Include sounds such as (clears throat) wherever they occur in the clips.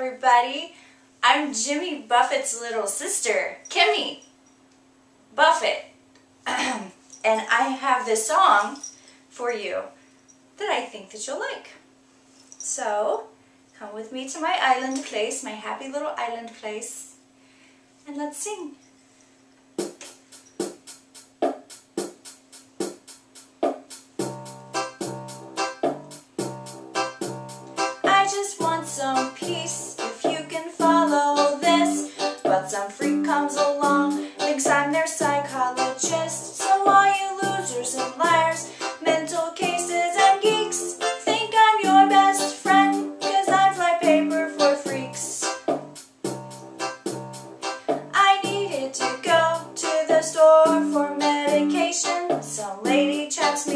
everybody. I'm Jimmy Buffett's little sister, Kimmy Buffett. (clears throat) and I have this song for you that I think that you'll like. So, come with me to my island place, my happy little island place, and let's sing.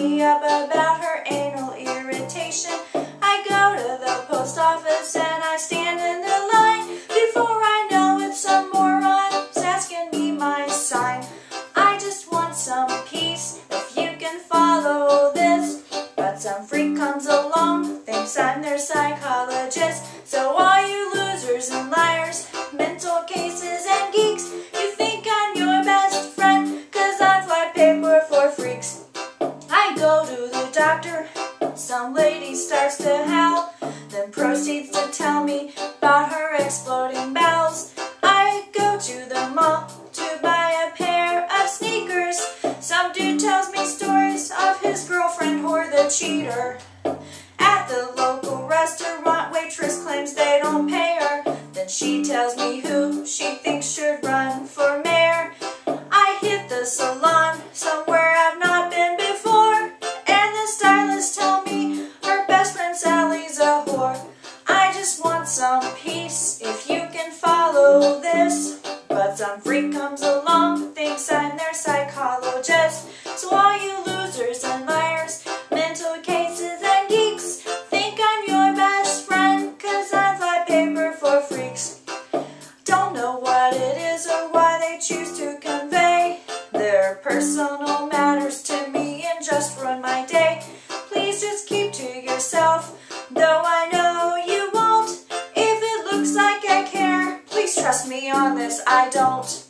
Up about her anal irritation. I go to the post office and I stand in the line. Before I know it, some moron's asking me my sign. I just want some peace if you can follow this. But some freak comes lady starts to howl, then proceeds to tell me about her exploding bowels. I go to the mall to buy a pair of sneakers. Some dude tells me stories of his girlfriend whore the cheater. At the local restaurant, waitress claims they don't pay her. Then she tells me Freak comes along, thinks I'm their psychologist. So all you losers and liars, mental cases and geeks, think I'm your best friend, cause I fly paper for freaks. Don't know what it is or why they choose to convey their personal matters to me and just run my day. Please just keep to yourself, though I know you won't. If it looks like I care, please trust me on this, I don't.